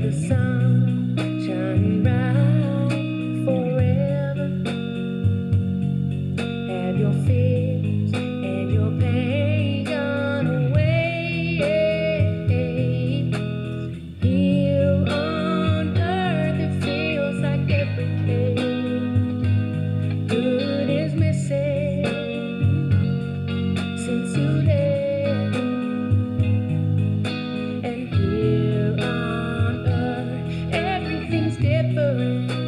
the sun. Everything's